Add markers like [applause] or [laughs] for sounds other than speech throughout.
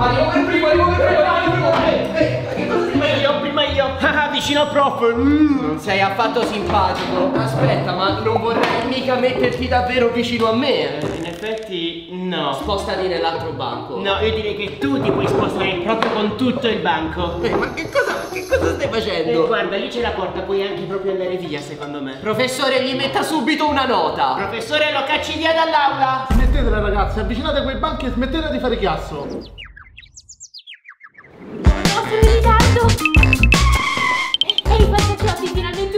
Arrivo per primo, arrivo per primo, arrivo per primo. Prima io, prima io. Ah, vicino al prof. Mm. Non sei affatto simpatico. Aspetta, ma non vorrei mica metterti davvero vicino a me. eh. In effetti, no. Spostati nell'altro banco. No, io direi che tu ti puoi spostare proprio con tutto il banco. Eh, ma che cosa, che cosa stai Eh, facendo? guarda, lì c'è la porta, puoi anche proprio andare via, secondo me. Professore, gli metta subito una nota. Professore, lo cacci via dall'aula. Smettetela ragazzi, avvicinate quei banchi e smettete di fare chiasso. No,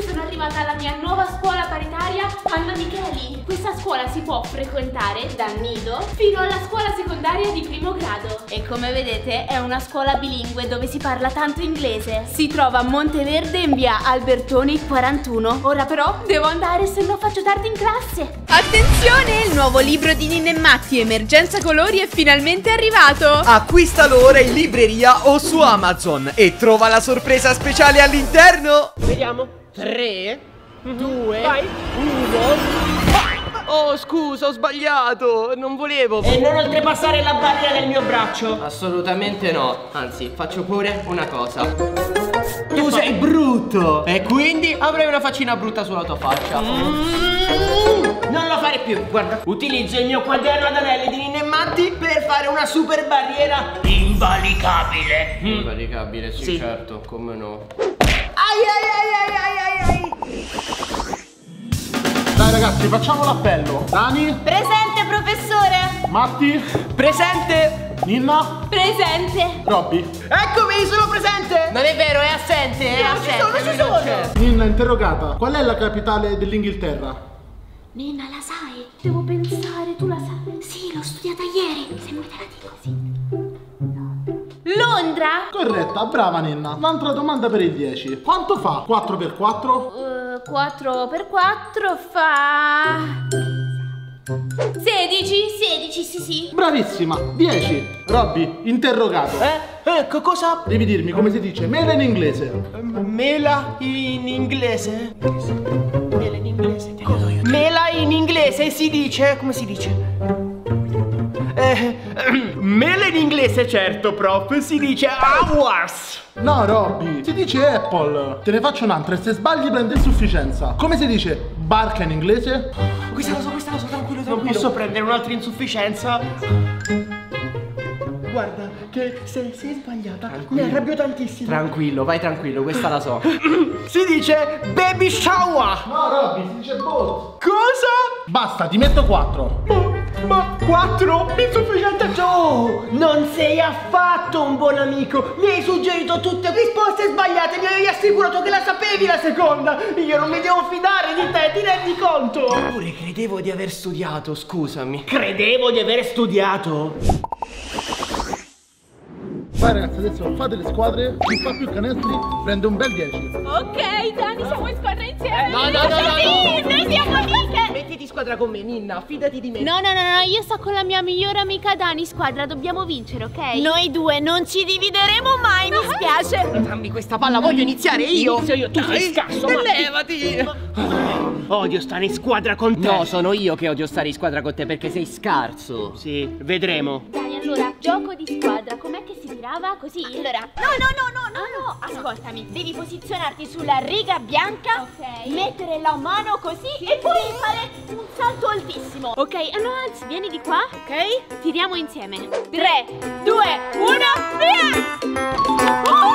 sono arrivata alla mia nuova scuola paritaria Anna Micheli. Questa scuola si può frequentare dal nido fino alla scuola secondaria di primo grado. E come vedete è una scuola bilingue dove si parla tanto inglese. Si trova a Monteverde in via Albertoni 41. Ora però devo andare se no faccio tardi in classe. Attenzione, il nuovo libro di Ninne Matti, Emergenza Colori, è finalmente arrivato! Acquistalo ora in libreria o su Amazon e trova la sorpresa speciale all'interno. Vediamo. 3, 2, Vai. 1. Oh, scusa, ho sbagliato. Non volevo. E non oltrepassare la barriera del mio braccio. Assolutamente no. Anzi, faccio pure una cosa. Tu sei brutto! E quindi avrai una faccina brutta sulla tua faccia. Mm, non lo fare più. Guarda, utilizzo il mio quaderno ad anelli di Ninne Matti per fare una super barriera invalicabile. Mm. Invalicabile, sì, Sì. certo, come no. Ai ai ai ai ai ai ai. Dai ragazzi, facciamo l'appello. Dani, Presente, professore! Matti, Presente! Ninna, Presente! Robby. Eccomi, sono presente. Non è vero, è assente, è Non ci assente. sono, non sono. c'è. Ninna interrogata. Qual è la capitale dell'Inghilterra? Nina, la sai? Devo pensare, tu la sai? Sì, l'ho studiata ieri. Se vuoi te la dico, sì. Londra? Corretta, brava Ninna. Un'altra domanda per il 10. Quanto fa 4 per 4? 4 per 4 fa... 16, 16, sì sì. Bravissima. 10. Robby, interrogato. Eh? Eh, co- cosa? Devi dirmi come si dice mela in inglese. Mela in inglese? Mela in inglese? Mela in inglese si dice. Come si dice? Eh, [clears throat] mela in inglese, certo, prof. Si dice hours. No, Robby, si dice Apple. Te ne faccio un'altra e se sbagli prende insufficienza. Come si dice barca in inglese? Questa la so, questa la so, tranquillo, tranquillo. Non posso prendere un'altra insufficienza. Guarda, che se sei sbagliata mi arrabbio tantissimo. Tranquillo, vai tranquillo, questa la so. [clears throat] Si dice baby shower. No, Robby, si dice boat. Cosa? Basta, ti metto 4. Ma, ma 4? Insufficiente Joe! Non sei affatto un buon amico! Mi hai suggerito tutte risposte sbagliate, mi avevi assicurato che la sapevi la seconda! Io non mi devo fidare di te, ti rendi conto? Pure credevo di aver studiato, scusami. Credevo di aver studiato! Vai ragazzi, adesso fate le squadre. Chi fa più canestri prende un bel 10. Ok, Dani, siamo in squadra insieme. no, no, no, no, Sì, noi siamo amiche. Mettiti squadra con me, Ninna, fidati di me. No, no, no, no, io sto con la mia migliore amica Dani, squadra, dobbiamo vincere, ok? Noi due non ci divideremo mai, mi spiace. Dammi questa palla, voglio iniziare io. Inizio io, tu sei scarso, E ma- levati. Odio stare in squadra con te! No, sono io che odio stare in squadra con te perché sei scarso. Sì, vedremo. Dani, allora, gioco di squadra, com'è che si tirava? Così? Allora, no, no, no, no, no, no, ascoltami, devi posizionarti sulla riga bianca, ok, mettere la mano così e poi fare un salto altissimo. Ok, allora anzi, vieni di qua, ok? Tiriamo insieme. 3, 2, 1, via! Oh!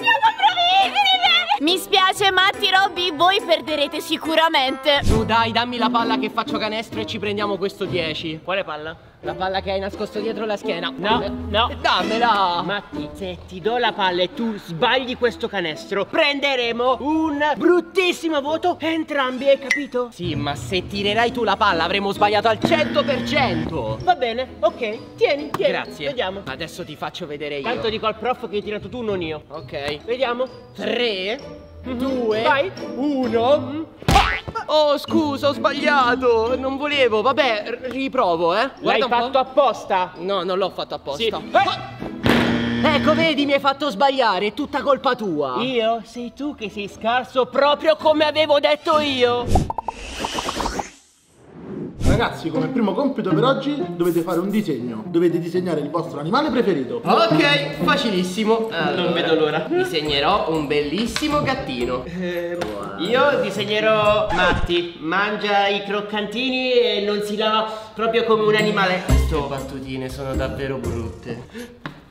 Siamo bravissimi! Mi spiace, Matti, Robby, voi perderete sicuramente. Su, dai, dammi la palla che faccio canestro e ci prendiamo questo 10. Quale palla? La palla che hai nascosto dietro la schiena. No, no. Dammela. Matti, se ti do la palla e tu sbagli questo canestro, prenderemo un bruttissimo voto entrambi, hai capito? Sì, ma se tirerai tu la palla avremo sbagliato al 100%. Va bene, ok, tieni, tieni. Grazie. Vediamo. Adesso ti faccio vedere io. Tanto dico al prof che hai tirato tu, non io. Ok. Vediamo. 3, 2, Vai. 1. Oh, scusa, ho sbagliato. Non volevo. Vabbè, riprovo, eh. L'hai po'. fatto apposta? No, non l'ho fatto apposta. Sì. Eh, Ecco, vedi, mi hai fatto sbagliare. È tutta colpa tua. Io? Sei tu che sei scarso proprio come avevo detto io. Ragazzi, come primo compito per oggi dovete fare un disegno. Dovete disegnare il vostro animale preferito. Ok, facilissimo. Non vedo l'ora. Disegnerò un bellissimo gattino. Io disegnerò Matti, mangia i croccantini e non si lava proprio come un animale. Queste battutine sono davvero brutte.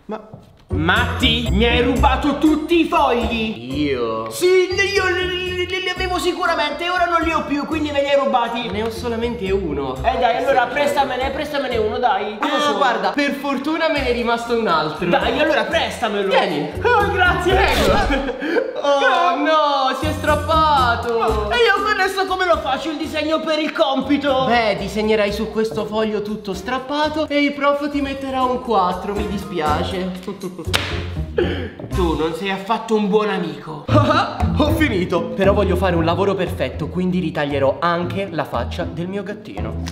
Ma Matti, mi hai rubato tutti i fogli! Io Sì, io li, li- li avevo sicuramente, ora non li ho più, quindi me li hai rubati. ne ho solamente uno. Eh dai, allora prestamene, prestamene uno, dai. Uno Ah, solo. guarda, per fortuna me ne è rimasto un altro. Dai, allora prestamelo. Tieni. Oh, grazie. [laughs] Oh no, si è strappato. E io adesso come lo faccio il disegno per il compito? Beh, disegnerai su questo foglio tutto strappato e il prof ti metterà un 4, mi dispiace. Tu non sei affatto un buon amico. Ah, Ho finito, però voglio fare un lavoro perfetto, quindi ritaglierò anche la faccia del mio gattino.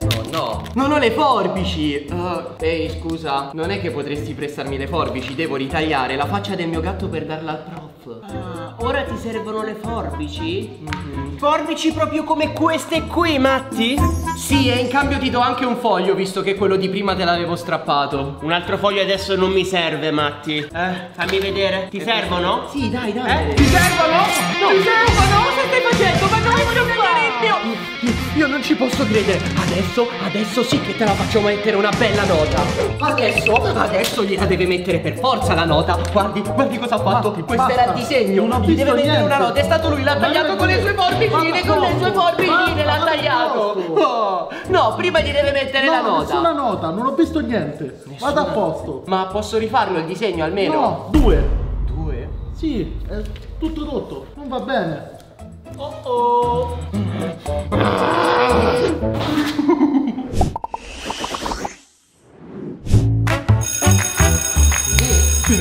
Oh no, non ho le forbici. Uh, ehi, scusa, non è che potresti prestarmi le forbici, devo ritagliare la faccia del mio gatto per darla al prof. Ah, ora ti servono le forbici? Forbici proprio come queste qui, Matti? Sì, e in cambio ti do anche un foglio, visto che quello di prima te l'avevo strappato. Un altro foglio adesso non mi serve, Matti. Eh, fammi vedere. Ti servono? Sì, dai, dai. Eh? Ti servono? Ti servono? Cosa stai facendo? Ma non voglio tagliare il mio! Io non ci posso credere. Adesso, adesso sì che te la faccio mettere una bella nota. Adesso, adesso gliela deve mettere per forza la nota. Guardi, guardi cosa ha fatto. Questo basta. era il disegno. Non ho visto deve mettere niente. una nota. È stato lui, l'ha tagliato con le sue vero. Forbicine, con le sue forbicine, l'ha tagliato. Oh, no, prima gli deve mettere la No, nessuna nota. nota, non ho visto niente. Vado a posto. Ma posso rifarlo il disegno almeno? No, due. Due. Sì, è tutto rotto. Non va bene. Oh oh. [laughs]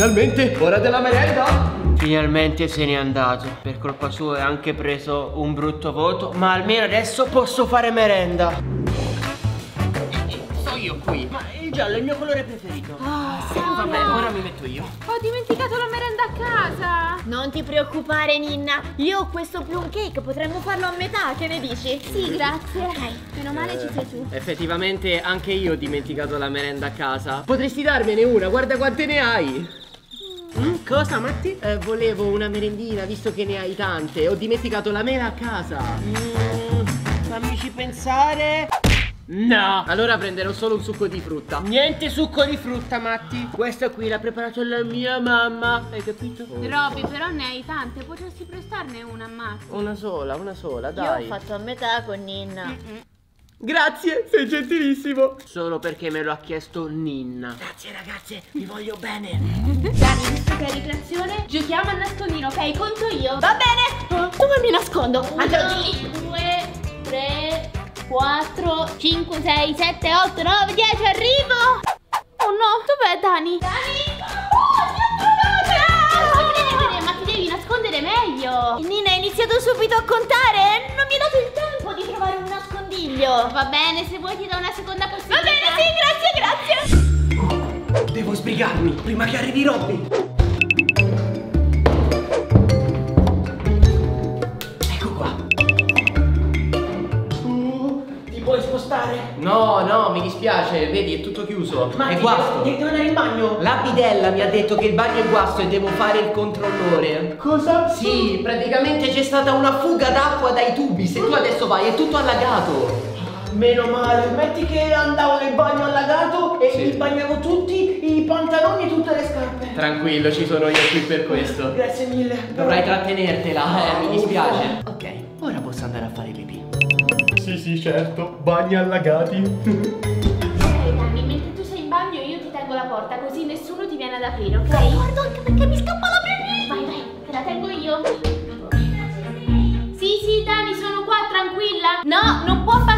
Finalmente, ora della merenda. Finalmente se n'è andato. Per colpa sua ha anche preso un brutto voto. Ma almeno adesso posso fare merenda. Sto io qui. Ma il giallo è il mio colore preferito. Ah, Vabbè, ora mi metto io. Ho dimenticato la merenda a casa. Non ti preoccupare, Ninna. Io ho questo plum cake, potremmo farlo a metà, che ne dici? Sì, grazie. Ok, meno male ci sei tu. Effettivamente anche io ho dimenticato la merenda a casa. Potresti darmene una, guarda quante ne hai. Mm, cosa, Matti? Eh, volevo una merendina, visto che ne hai tante. Ho dimenticato la mela a casa. Mm, fammici pensare. No. Allora prenderò solo un succo di frutta. Niente succo di frutta, Matti. Questa qui l'ha preparato la mia mamma. Hai capito? Robby, però ne hai tante, potresti prestarne una a Matti. Una sola, una sola, Io dai. ho fatto a metà con Ninna. Grazie, sei gentilissimo. Solo perché me lo ha chiesto Ninna. Grazie ragazze, vi voglio bene. Dani, visto che è ricreazione, Giochiamo a nascondino, ok? Conto io. va bene. Dove mi nascondo? Andrò di lì. 2, 3, 4, 5, 6, 7, 8, 9, 10, arrivo! Oh no, dov'è Dani? Dani! Oh, Ma ti devi nascondere meglio! Nina ha iniziato subito a contare. Non mi ha dato il tempo di trovare un nascondiglio. Va bene, se vuoi ti do una seconda Va possibilità. bene, sì, grazie, grazie. Devo sbrigarmi prima che arrivi Robby. No, no, mi dispiace, vedi, è tutto chiuso. Ma è guasto. devi andare in bagno. La bidella mi ha detto che il bagno è guasto e devo fare il controllore. Cosa? Sì, praticamente c'è stata una fuga d'acqua dai tubi. Se tu adesso vai è tutto allagato. Meno male, metti che andavo nel bagno allagato e Sì. mi bagnavo tutti i pantaloni e tutte le scarpe. Tranquillo, ci sono io qui per questo. Grazie mille. Dovrai trattenertela, eh, mi dispiace. Ok, ora posso andare a fare pipì. Sì, sì, certo. Bagni allagati. Ok, Dani, mentre tu sei in bagno io ti tengo la porta, così nessuno ti viene ad aprire, ok? Guarda anche perché mi scappa la prima. Vai, vai, te la tengo io. Sì, sì, Dani, sono qua, tranquilla. No, non può passare.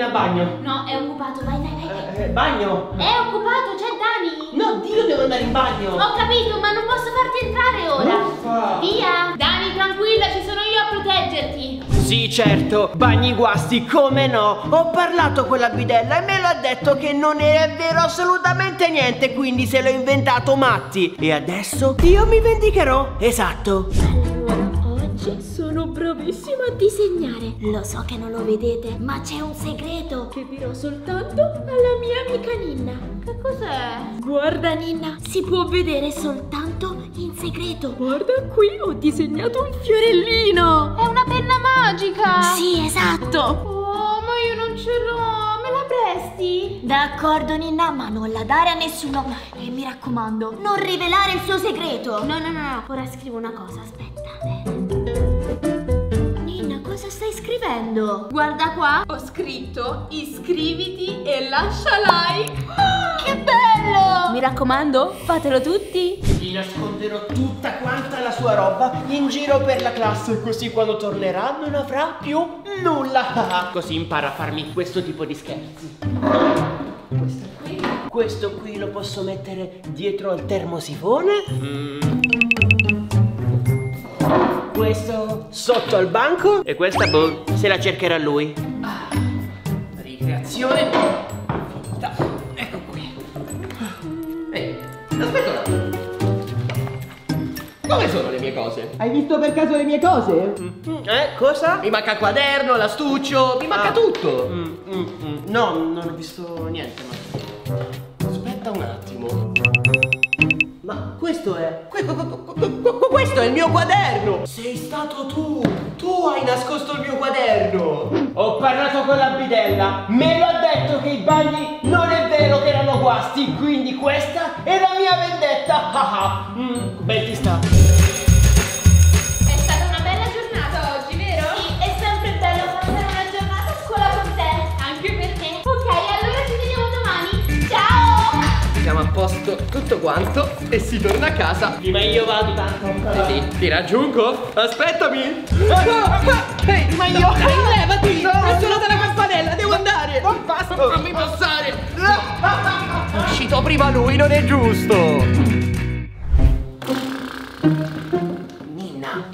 Eh, Nina, bagno. No, è occupato, vai, vai, vai. Eh, bagno. È occupato, c'è Dani. No, io devo andare in bagno. Ho capito, ma non posso farti entrare ora. Uffa. Via. Dani, tranquilla, ci sono io a proteggerti. Sì, certo, bagni guasti, come no? Ho parlato con la bidella e me l'ha detto che non è vero assolutamente niente, quindi se l'ho inventato Matti. E adesso io mi vendicherò, esatto. Sono sono bravissima a disegnare. Lo so che non lo vedete, ma c'è un segreto che dirò soltanto alla mia amica Ninna. Che cos'è? Guarda Ninna, si può vedere soltanto in segreto. Guarda qui, ho disegnato un fiorellino. È una penna magica! Sì, esatto. Oh, ma io non ce l'ho! Me la presti? D'accordo Ninna, ma non la dare a nessuno. E mi raccomando, non rivelare il suo segreto. No, no, no, no. Ora scrivo una cosa, aspetta. Cosa stai scrivendo? Guarda qua, ho scritto iscriviti e lascia like. [gasps] Che bello! Mi raccomando, fatelo tutti. Gli nasconderò tutta quanta la sua roba in giro per la classe, così quando tornerà non avrà più nulla. [laughs] così impara a farmi questo tipo di scherzi. Questo qui, questo qui lo posso mettere dietro al termosifone. Mm. Questo sotto al banco e questa boh, se la cercherà lui. Ah, ricreazione finita. Ecco qui. Ehi, aspetta un attimo. Dove sono le mie cose? Hai visto per caso le mie cose? Eh, cosa? Mi manca il quaderno, l'astuccio, mi manca Ah. tutto. Mm, mm, mm. No, non ho visto niente, Questo il mio quaderno. Sei stato tu! Tu hai nascosto il mio quaderno! Ho parlato con la bidella, me lo ha detto che i bagni non è vero che erano guasti, quindi questa è la mia vendetta! Ah ah! Ti sta! Posto tutto quanto e si torna a casa. Prima io vado tanto! Sì, ti raggiungo? Aspettami. Ehi, ma io! Dai, levati! È suonata la campanella, devo andare! Non basta! Fammi passare! È uscito prima lui, non è giusto! Nina,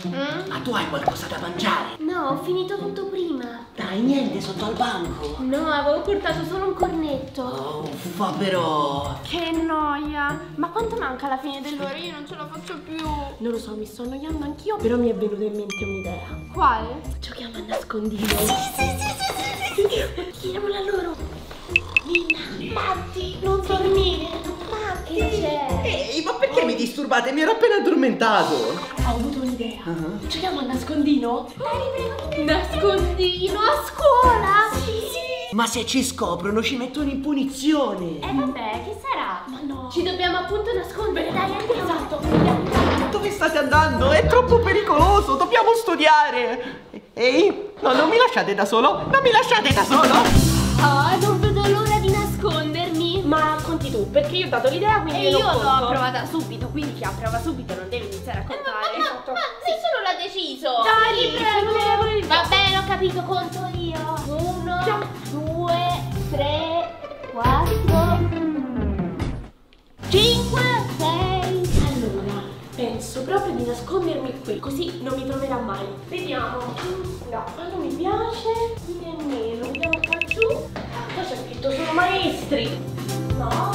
ma tu hai qualcosa da mangiare? No, ho finito tutto prima. Dai, niente sotto al banco! No, avevo portato solo un cornetto. Oh, uffa però! Che noia! Ma quanto manca alla fine dell'ora? Io non ce la faccio più. Non lo so, mi sto annoiando anch'io, però mi è venuta in mente un'idea. Quale? Giochiamo a nascondino. Sì, sì, sì, sì, sì. Chiediamola loro. Nina, Matti, non dormire. Ma che c'è? Ehi, ma perché mi disturbate? Mi ero appena addormentato! Ho avuto un'idea. Giochiamo a nascondino? Nascondino a scuola? Sì, sì. Ma se ci scoprono ci mettono in punizione! E vabbè, che sarà? Ma no. Ci dobbiamo appunto nascondere. Dai, andiamo. Esatto. Dove state andando? È troppo pericoloso, dobbiamo studiare! Ehi, no, non mi lasciate da solo! Non mi lasciate da solo! Ah, non Ma conti tu, perché io ho dato l'idea, quindi E io l'ho provata subito, quindi chi approva subito non deve iniziare a contare. ma- ma nessuno l'ha deciso. Dai, Sì, prego, sì. Va bene, ho capito, conto io. Uno, due, tre, quattro, cinque, sei. Allora, penso proprio di nascondermi qui, così non mi troverà mai. Vediamo. No, non mi piace nemmeno. Vediamo qua giù. Qua c'è scritto sono maestri. No.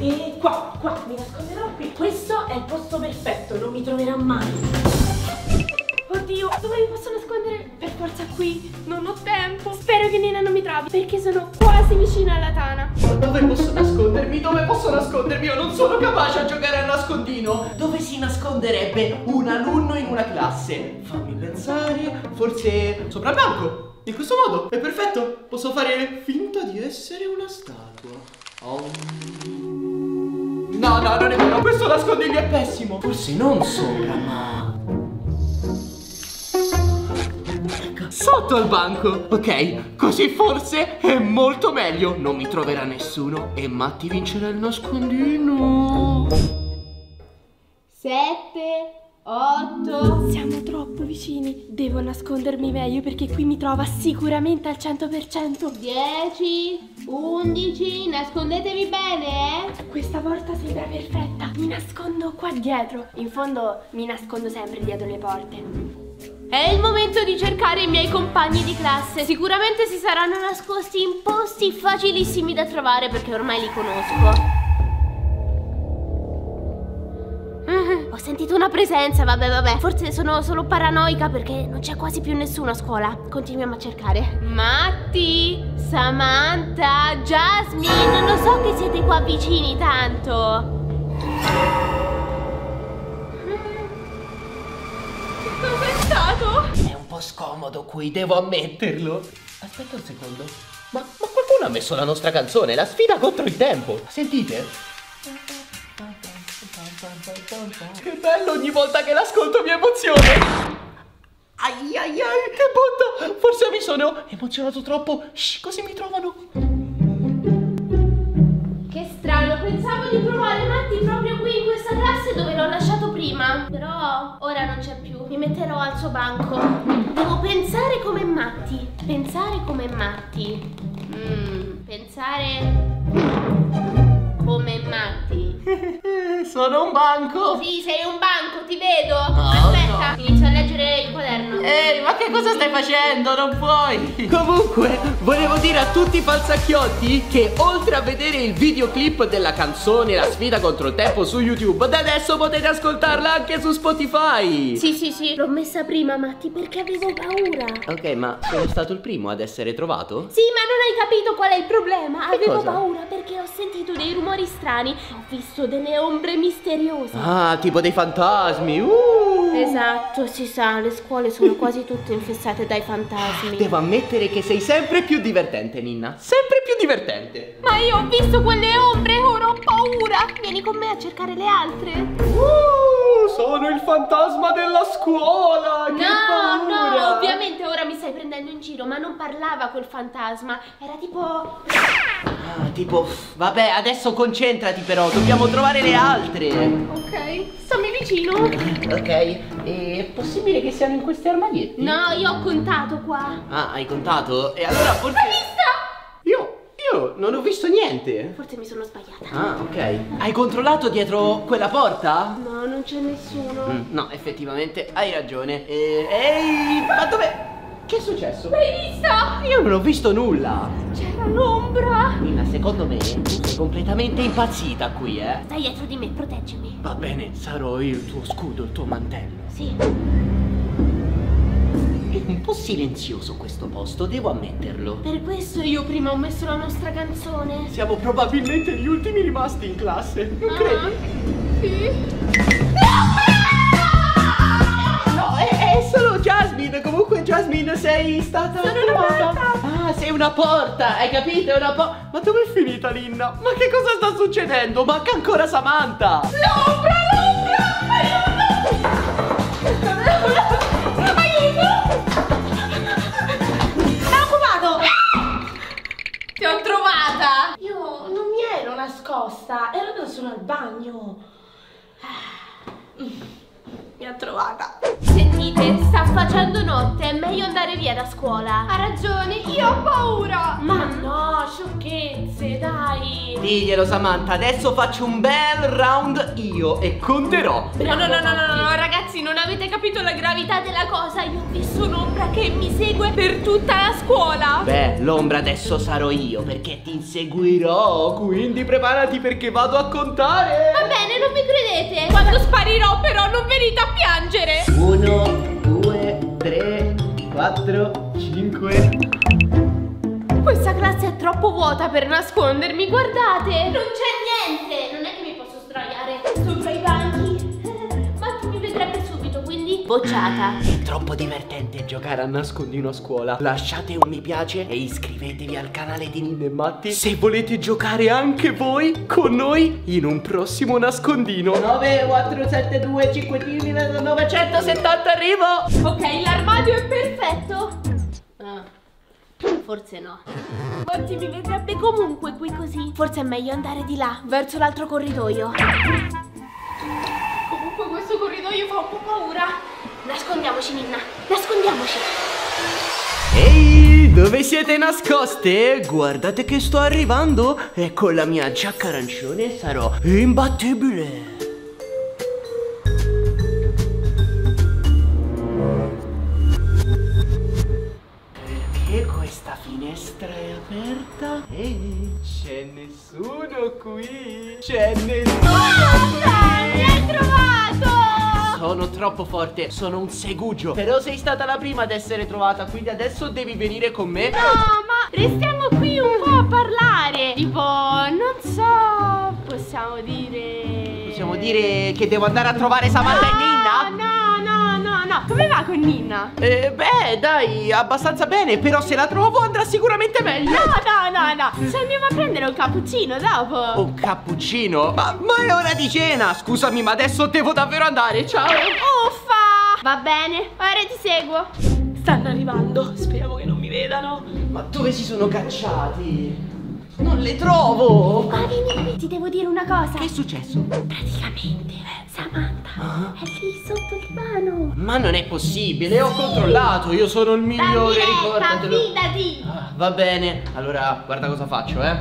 E qua, qua, mi nasconderò qui. Questo è il posto perfetto, non mi troverà mai. Oddio, dove mi posso nascondere? Per forza qui, non ho tempo. Spero che Nina non mi trovi, perché sono quasi vicina alla tana. Ma dove posso nascondermi? Dove posso nascondermi? Io non sono capace a giocare a nascondino! Dove si nasconderebbe un alunno in una classe? Fammi pensare, forse sopra il banco! In questo modo è perfetto! Posso fare finta di essere una statua. Oh. No, no, non è vero, questo nascondiglio è pessimo! Forse non sopra, ma. Ecco, Sotto al banco, ok? Così forse è molto meglio. Non mi troverà nessuno e Matti vincerà il nascondino. Sette, otto, Siamo troppo vicini. Devo nascondermi meglio perché qui mi trova sicuramente al 100%. dieci, undici. Nascondetevi bene, eh? Questa volta sembra perfetta. Mi nascondo qua dietro. In fondo mi nascondo sempre dietro le porte. È il momento di cercare i miei compagni di classe. Sicuramente si saranno nascosti in posti facilissimi da trovare perché ormai li conosco. Sentito una presenza, vabbè, vabbè. Forse sono solo paranoica perché non c'è quasi più nessuno a scuola. Continuiamo a cercare. Matti, Samantha, Jasmine, non so che siete qua vicini tanto. Dove è stato? È un po' scomodo qui, devo ammetterlo. Aspetta un secondo. Ma, ma qualcuno ha messo la nostra canzone, la sfida contro il tempo. Sentite? Che bello, ogni volta che l'ascolto mi emoziono. Ai ai ai, che botta! Forse mi sono emozionato troppo. Shh, così mi trovano. Che strano, pensavo di trovare Matti proprio qui in questa classe dove l'ho lasciato prima. Però ora non c'è più. Mi metterò al suo banco. Devo pensare come Matti. Pensare come Matti. Mm, pensare come Matti. [laughs] Sono un banco. Sì, sei un banco, ti vedo. Oh, Aspetta, inizio a leggere il quaderno. Ehi, ma che cosa stai facendo? Non puoi! [laughs] Comunque, volevo dire a tutti i falsacchiotti che oltre a vedere il videoclip della canzone La sfida contro il tempo su YouTube, da adesso potete ascoltarla anche su Spotify! Sì, sì, sì, l'ho messa prima, Matti, perché avevo paura. Ok, ma sono stato il primo ad essere trovato? Sì, ma non hai capito qual è il problema. Avevo cosa? paura perché ho sentito dei rumori strani. Ho visto delle ombre misteriose. Ah, tipo dei fantasmi! Uh! Esatto, si sa, le scuole sono [laughs] quasi tutte infestate dai fantasmi. Devo ammettere che sei sempre più divertente, Ninna. Sempre più divertente. Ma io ho visto quelle ombre, ora ho paura. Vieni con me a cercare le altre. Uh, sono il fantasma della scuola! Che No, paura! no, ovviamente ora mi stai prendendo in giro, ma non parlava quel fantasma. Era tipo... Ah, tipo, vabbè, adesso concentrati però, dobbiamo trovare le altre. Ok, stammi vicino. Ok, è possibile che siano in questi armadietti? No, io ho contato qua. Ah, hai contato? E allora forse... Hai visto? Io, non ho visto niente. Forse mi sono sbagliata. Ah, ok. Hai controllato dietro quella porta? No, non c'è nessuno. Mm, no, effettivamente hai ragione. E- Ehi, ma dove... Che è successo? L'hai visto? Io non ho visto nulla. C'era l'ombra. Nina, secondo me tu sei completamente impazzita qui, eh? Stai dietro di me, proteggimi. Va bene, sarò io il tuo scudo, il tuo mantello. Sì. Un po' silenzioso questo posto, devo ammetterlo. Per questo io prima ho messo la nostra canzone. Siamo probabilmente gli ultimi rimasti in classe, non credi? Sì. No, è, è solo Jasmine. Comunque, Jasmine, sei stata. Sono una. Ah, sei una porta, hai capito? È una porta. Ma dove è finita Linna? Ma che cosa sta succedendo? Manca ancora Samantha. L'ombra, l'ombra! Nascosta, ero da sola al bagno. Mi ha trovata. Sentite, sta facendo notte, è meglio andare via da scuola. Ha ragione, io ho paura. Ma no, sciocchezze, dai. Diglielo, Samantha. Adesso faccio un bel round io e conterò. No, no, no, no, no, no, ragazzi, non avete capito la gravità della cosa. Io ho visto un'ombra che mi segue per tutta la scuola. Beh, l'ombra adesso sarò io perché ti inseguirò. Quindi preparati perché vado a contare. Va bene, non mi credete. Quando sparirò, però, non venite a piangere. Uno, due, tre, quattro, cinque. Questa classe è troppo vuota per nascondermi, guardate. Non c'è niente. Bocciata. È troppo divertente giocare a nascondino a scuola. Lasciate un mi piace e iscrivetevi al canale di Ninne e Matti se volete giocare anche voi con noi in un prossimo nascondino. 9, 4, 7, 2, 5, 970 arrivo! Ok, l'armadio è perfetto. Ah, forse no. Monty mi vedrebbe comunque qui così. Forse è meglio andare di là, verso l'altro corridoio. Comunque questo corridoio fa un po' paura. Nascondiamoci, Ninna. Nascondiamoci. Ehi, dove siete nascoste? Guardate che sto arrivando e con la mia giacca arancione sarò imbattibile. Perché questa finestra è aperta? Ehi, c'è nessuno qui! C'è nessuno qui! Sono troppo forte, sono un segugio. Però sei stata la prima ad essere trovata, quindi adesso devi venire con me. No, ma restiamo qui un po' a parlare. Tipo, non so, possiamo dire... Possiamo dire che devo andare a trovare Samantha e Ninna? No. Come va con Ninna? Eh, beh, dai, abbastanza bene, però se la trovo andrà sicuramente meglio. No, no, no, no. Ci andiamo a prendere un cappuccino dopo. Un cappuccino? Ma, ma è ora di cena! Scusami, ma adesso devo davvero andare, ciao! Uffa! Va bene, ora ti seguo. Stanno arrivando, speriamo che non mi vedano. Ma dove si sono cacciati? Non le trovo! Ma vieni qui, ti devo dire una cosa. Che è successo? Praticamente, Samantha è lì sotto il divano. Ma non è possibile, ho controllato, io sono il migliore, ricordatelo. fidati. Ah, Va bene, allora guarda cosa faccio, eh.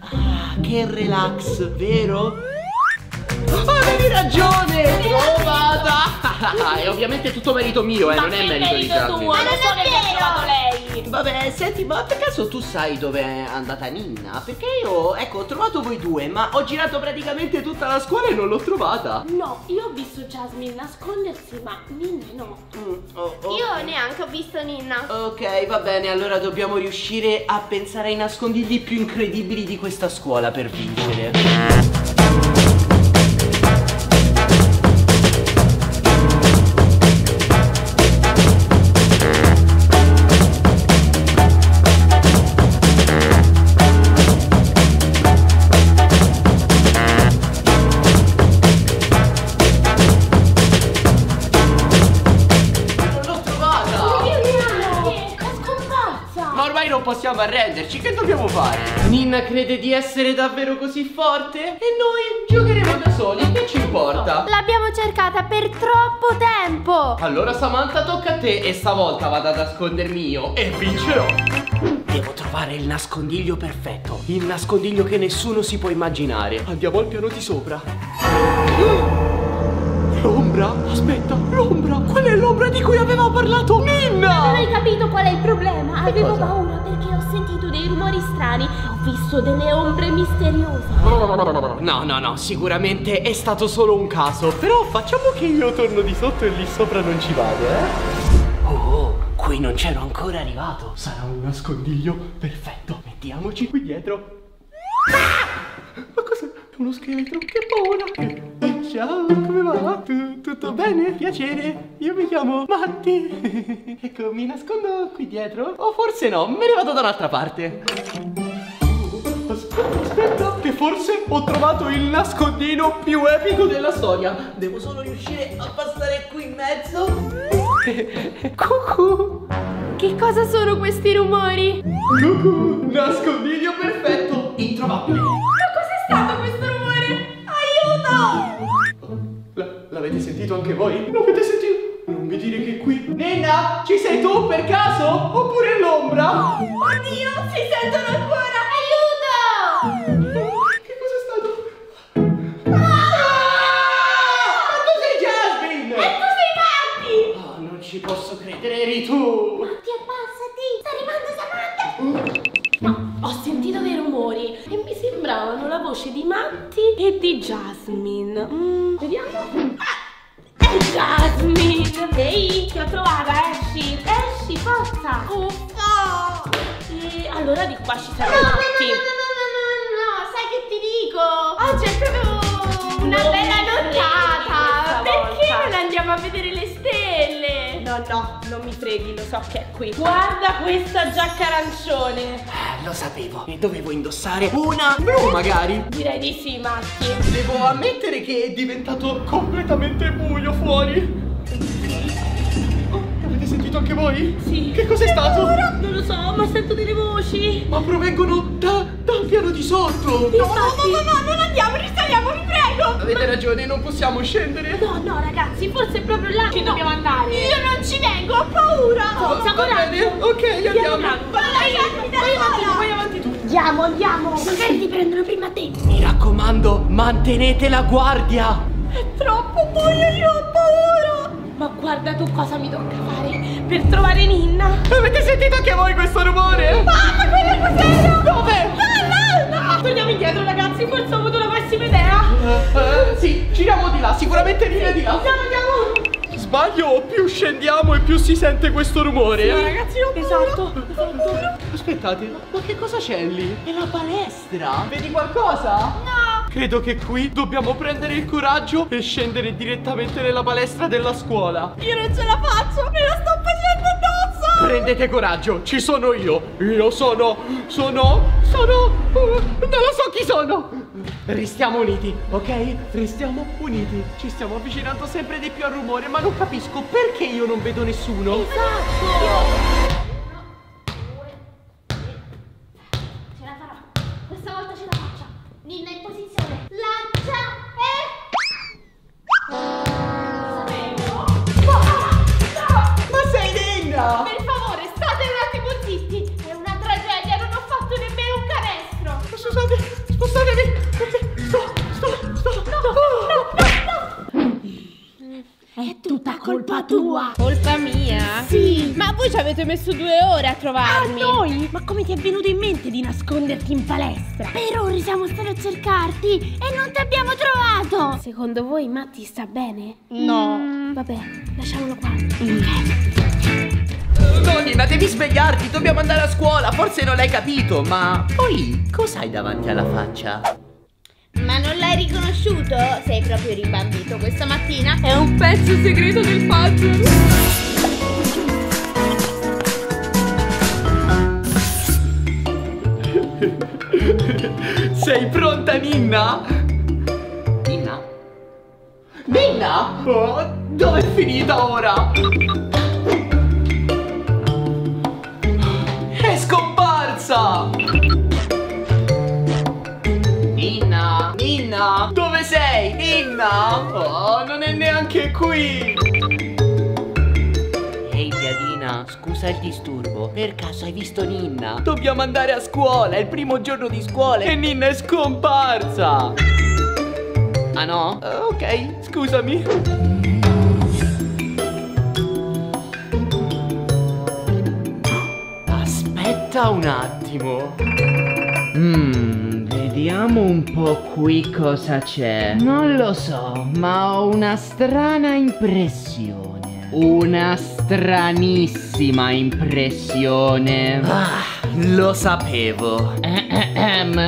Ah, che relax, vero? Ah, avevi ragione! Trovata! [laughs] E ovviamente è tutto merito mio, eh, non è merito di Jasmine. Ma non è vero. lei. Vabbè, senti, ma per caso tu sai dove è andata Ninna? Perché io, ecco, ho trovato voi due, ma ho girato praticamente tutta la scuola e non l'ho trovata. No, io ho visto Jasmine nascondersi, ma Ninna no. Mm, oh, oh. Io neanche ho visto Ninna. Ok, va bene, allora dobbiamo riuscire a pensare ai nascondigli più incredibili di questa scuola per vincere. Arrenderci, che dobbiamo fare? Ninna crede di essere davvero così forte? E noi giocheremo da soli, che ci importa? L'abbiamo cercata per troppo tempo. Allora Samantha tocca a te e stavolta vado ad nascondermi io e vincerò Devo trovare il nascondiglio perfetto Il nascondiglio che nessuno si può immaginare Andiamo al piano di sopra L'ombra? Aspetta, l'ombra Qual è l'ombra di cui aveva parlato Non Ninna? hai capito qual è il problema? Avevo cosa? paura perché ho sentito dei rumori strani. Ho visto delle ombre misteriose. No, no, no, sicuramente è stato solo un caso Però facciamo che io torno di sotto e lì sopra non ci vado, eh Oh, qui non c'ero ancora arrivato Sarà un nascondiglio perfetto Mettiamoci qui dietro Ah! È uno scheletro, che paura Ciao, come va? Tu- tutto bene? Piacere, io mi chiamo Matti [laughs] Ecco, mi nascondo qui dietro O forse no, me ne vado da un'altra parte Aspetta, aspetta, che forse ho trovato il nascondino più epico della storia. Devo solo riuscire a passare qui in mezzo. [laughs] Cucù, Che cosa sono questi rumori? cucù, nascondino perfetto, introvabile. L'avete sentito anche voi? L'avete sentito? Non mi dire che qui. Nena, ci sei tu per caso? Oppure l'ombra? Oddio, si sentono ancora! Aiuto! Che cos'è stato? Ah! Ma tu sei Jasmine! E tu sei Matti! Oh, non ci posso credere, eri tu! Matti, abbassati! Sta arrivando Samantha! Ho sentito dei rumori e mi sembravano la voce di Matti e di Jasmine. Mm, vediamo. Allora di qua ci No, no, no, no, Matti. no, no, no, no, no, sai che ti dico? Oggi è proprio una Non bella nottata! Perché volta. non andiamo a vedere le stelle? No, no, non mi freghi, lo so che è qui. Guarda questa giacca arancione. Ah, lo sapevo. E dovevo indossare una blu, magari. Direi di sì, Matti. Devo ammettere che è diventato completamente buio fuori. Oh, sentito anche voi? Sì. Che cos'è stato? Non lo so, ma sento delle voci. Ma provengono da, dal piano di sotto. No, no, no, no, no, non andiamo, risaliamo, vi prego! Avete ragione, non possiamo scendere. No, no, ragazzi, forse è proprio là Che dobbiamo andare? Io non ci vengo, ho paura! Forza, Va bene, coraggio. ok, andiamo. Vai, vai, vai avanti, vai avanti tu! Andiamo, andiamo! Magari ti prendono prima te! Mi raccomando, mantenete la guardia. È troppo buio, io ho paura! Ma guarda tu cosa mi tocca fare per trovare Ninna. Avete sentito anche voi questo rumore? Mamma, quella cos'era? Dove? No, no, no! Torniamo indietro ragazzi, forse ho avuto la pessima idea. eh, sì, giriamo di là, sicuramente Nina è di là. Andiamo, andiamo. Sbaglio più scendiamo e più si sente questo rumore? eh? Ragazzi, ho esatto. Aspettate, ma che cosa c'è lì? È la palestra. Vedi qualcosa? No. Credo che qui dobbiamo prendere il coraggio e scendere direttamente nella palestra della scuola. Io non ce la faccio, me la sto facendo addosso. Prendete coraggio, ci sono io. Io sono. Sono. Sono. uh, non lo so chi sono. Restiamo uniti, ok? Restiamo uniti. Ci stiamo avvicinando sempre di più al rumore, ma non capisco perché io non vedo nessuno. Esatto. Trovarmi. A noi? Ma come ti è venuto in mente di nasconderti in palestra? Per ore siamo stati a cercarti e non ti abbiamo trovato. Secondo voi Matti sta bene? No. Vabbè, lasciamolo qua. No, Nina, devi svegliarti, dobbiamo andare a scuola. Forse non l'hai capito, ma poi cos'hai davanti alla faccia? Ma non l'hai riconosciuto? Sei proprio rimbambito questa mattina? È un pezzo segreto del puzzle. Sei pronta, Ninna? Nina? Ninna? Oh, dove è finita ora? È scomparsa! Nina? Ninna? Dove sei? Ninna? Oh, non è neanche qui! Piadina, scusa il disturbo. Per caso hai visto Ninna? Dobbiamo andare a scuola, è il primo giorno di scuola e Ninna è scomparsa! Ah no? Eh, ok, scusami. Aspetta un attimo. Mmm, vediamo un po' qui cosa c'è. Non lo so, ma ho una strana impressione. Una stranissima impressione. Ah, lo sapevo.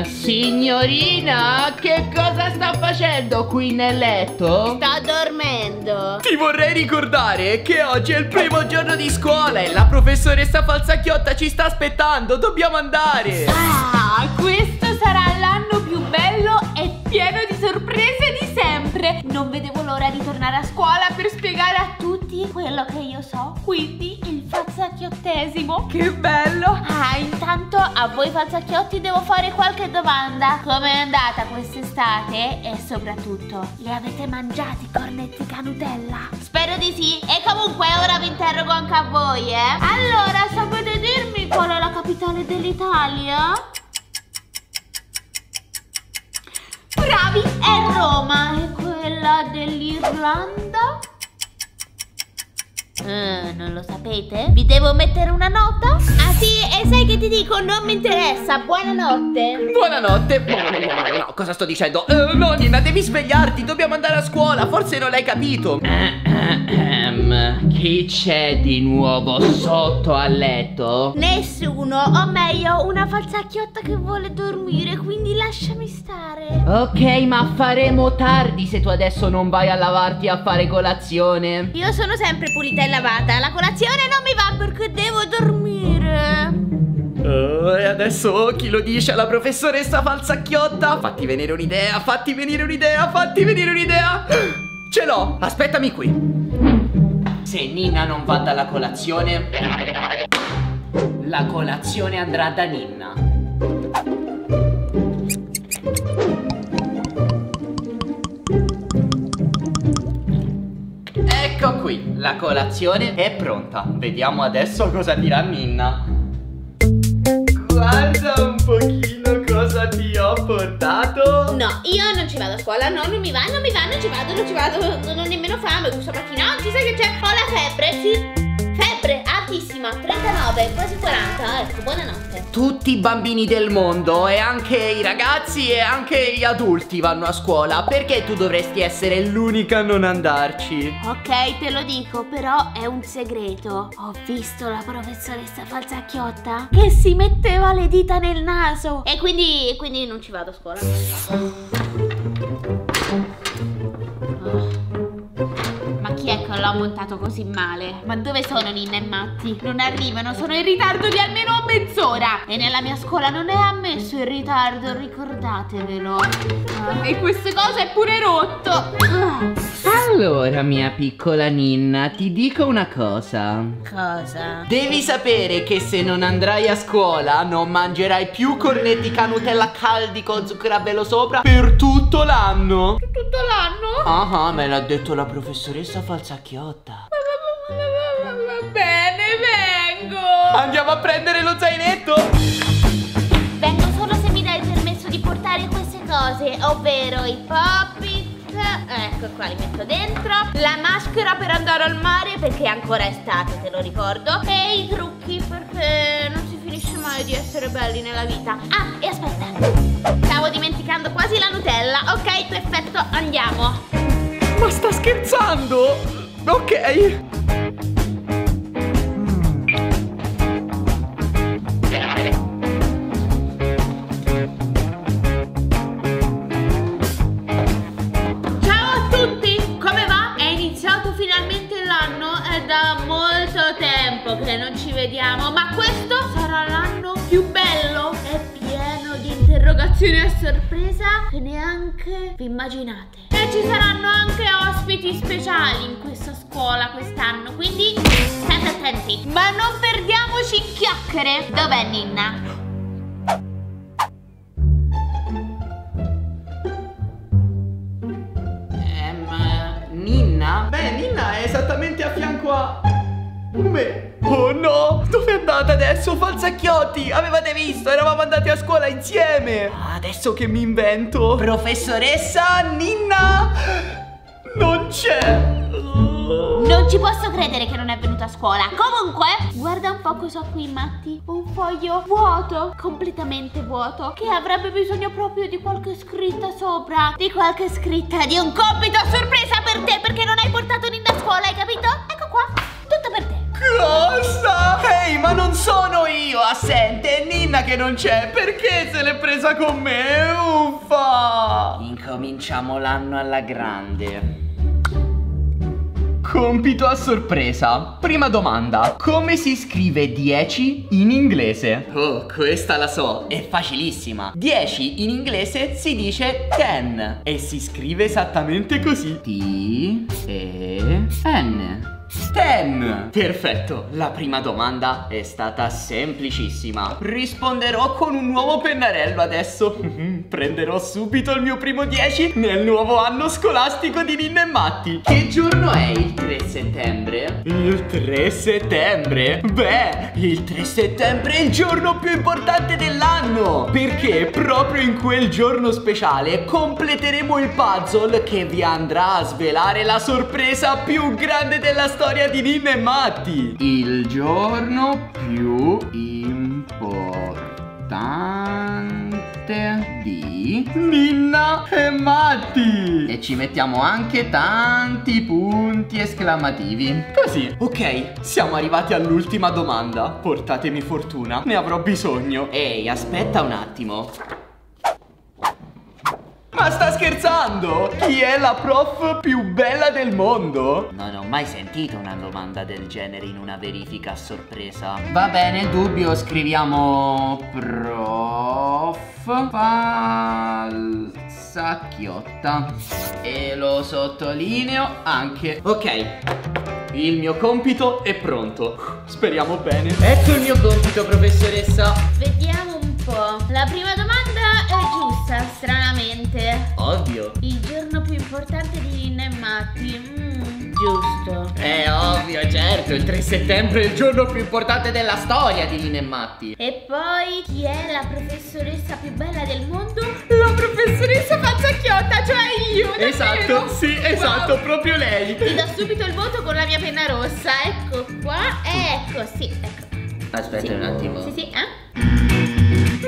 Signorina, che cosa sta facendo qui nel letto? Sto dormendo. Ti vorrei ricordare che oggi è il primo giorno di scuola e la professoressa Falsacchiotta ci sta aspettando. Dobbiamo andare. Ah, questo sarà l'anno più bello e pieno di sorprese di sempre. Non vedevo l'ora di tornare a scuola per spiegare a tutti quello che io so. Quindi il fazzacchiottesimo. Che bello! Ah, intanto a voi falsacchiotti devo fare qualche domanda. Come è andata quest'estate? E soprattutto, li avete mangiati i cornetti canutella? Spero di sì. E comunque ora vi interrogo anche a voi, eh. Allora, sapete dirmi qual è la capitale dell'Italia? Bravi, è Roma. E quella dell'Irlanda? Eh, non lo sapete? Vi devo mettere una nota? Ah sì, e sai che ti dico? Non mi interessa, buonanotte Buonanotte. No, cosa sto dicendo? Eh, no, Nina, devi svegliarti. Dobbiamo andare a scuola. Forse non l'hai capito. Chi c'è di nuovo sotto al letto? Nessuno, o meglio, una falsacchiotta che vuole dormire, quindi lasciami stare Ok, ma faremo tardi se tu adesso non vai a lavarti a fare colazione. Io sono sempre pulita e lavata, la colazione non mi va perché devo dormire Oh, e adesso chi lo dice alla professoressa Falsacchiotta? Fatti venire un'idea, fatti venire un'idea, fatti venire un'idea. Ce l'ho, aspettami qui. Se Nina non va dalla colazione, la colazione andrà da Ninna. La colazione è pronta. Vediamo adesso cosa dirà Ninna. Guarda un pochino cosa ti ho portato. No, io non ci vado a scuola, no, non mi va, non mi va, non ci vado, non ci vado Non ho nemmeno fame, questa mattina oggi sai che c'è? Ho la febbre, sì Ah altissima, 39, quasi 40, ecco, buonanotte. Tutti i bambini del mondo e anche i ragazzi e anche gli adulti vanno a scuola. Perché tu dovresti essere l'unica a non andarci? Ok, te lo dico, però è un segreto. Ho visto la professoressa falsacchiotta che si metteva le dita nel naso. E quindi, quindi non ci vado a scuola. Che l'ha montato così male? Ma dove sono Ninna e Matti? Non arrivano, sono in ritardo di almeno mezz'ora! E nella mia scuola non è ammesso il ritardo, ricordatevelo. Ah, e queste cose è pure rotto. Ah. Allora, mia piccola Ninna, ti dico una cosa. Cosa? Devi sapere che se non andrai a scuola non mangerai più cornetti canutella caldi con zucchero a velo sopra per tutto l'anno. Tutto l'anno? Ah, ah, me l'ha detto la professoressa falsacchiotta. Bene, vengo! Andiamo a prendere lo zainetto. Vengo solo se mi dai il permesso di portare queste cose, ovvero i poppit. Ecco qua, li metto dentro. La maschera per andare al mare perché è ancora estate, te lo ricordo. E i trucchi perché non si finisce mai di essere belli nella vita. Ah, e aspetta. Stavo dimenticando quasi la Nutella. Ok, perfetto, andiamo. Ma sta scherzando? Ok. Ciao a tutti, come va? È iniziato finalmente l'anno, è da molto tempo che non ci vediamo, ma questo sarà l'anno più bello, è pieno di interrogazioni a sorpresa che neanche vi immaginate. Ci saranno anche ospiti speciali in questa scuola quest'anno, quindi state attenti. Ma non perdiamoci in chiacchiere. Dov'è Ninna? Me. Oh no, dove è andata adesso? Falsacchiotti, avevate visto? Eravamo andati a scuola insieme. Ah, Adesso che mi invento? Professoressa Ninna non c'è. Non ci posso credere che non è venuta a scuola. Comunque, guarda un po' cosa ho qui, Matti. Un foglio vuoto, completamente vuoto, che avrebbe bisogno proprio di qualche scritta sopra. Di qualche scritta, di un compito a sorpresa per te, perché non hai portato Ninna a scuola, hai capito? Ecco qua, tutto per te. Cosa? Ehi, ma non sono io assente, è Ninna che non c'è. Perché se l'è presa con me? Uffa! Incominciamo l'anno alla grande. Compito a sorpresa. Prima domanda. Come si scrive 10 in inglese? Oh, questa la so, è facilissima. 10 in inglese si dice ten. E si scrive esattamente così. T-E-N. Ten. Perfetto, la prima domanda è stata semplicissima. Risponderò con un nuovo pennarello adesso. [laughs] Prenderò subito il mio primo 10 nel nuovo anno scolastico di Ninna e Matti. Che giorno è il 3 settembre? Il 3 settembre? Beh, il 3 settembre è il giorno più importante dell'anno! Perché proprio in quel giorno speciale completeremo il puzzle che vi andrà a svelare la sorpresa più grande della storia di Ninna e Matti! Il giorno più importante di... Ninna e Matti! E ci mettiamo anche tanti punti esclamativi. Così, ok, siamo arrivati all'ultima domanda. Portatemi fortuna, ne avrò bisogno. Ehi, aspetta un attimo. Ma sta scherzando? Chi è la prof più bella del mondo? Non ho mai sentito una domanda del genere in una verifica a sorpresa. Va bene, dubbio, scriviamo prof falsacchiotta e lo sottolineo anche. Ok, il mio compito è pronto. Speriamo bene. Ecco il mio compito, professoressa. Vediamo un po'. La prima domanda è giusta, stranamente. Ovvio. Il giorno più importante di Nina e Matti. Mm, giusto. È ovvio, certo, il 3 settembre è il giorno più importante della storia di Nina e Matti. E poi chi è la professoressa più bella del mondo? La professoressa Facciacchiotta, cioè io, davvero? Esatto, sì, esatto, proprio lei. Ti do subito il voto con la mia penna rossa. Ecco qua. Ecco, sì, ecco. Aspetta Sì. un attimo. Sì, sì, eh?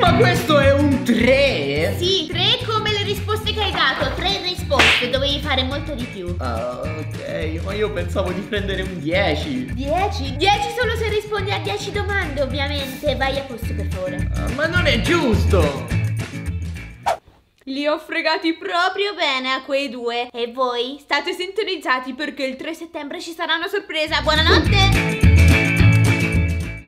Ma questo è un 3? Sì, tre come le risposte che hai dato. Tre risposte, dovevi fare molto di più. Ah, ok, ma io pensavo di prendere un 10. 10? 10 solo se rispondi a 10 domande, ovviamente. Vai a posto, per favore. Ah, ma non è giusto. Li ho fregati proprio. Proprio bene a quei due. E voi? State sintonizzati perché il 3 settembre ci sarà una sorpresa. Buonanotte!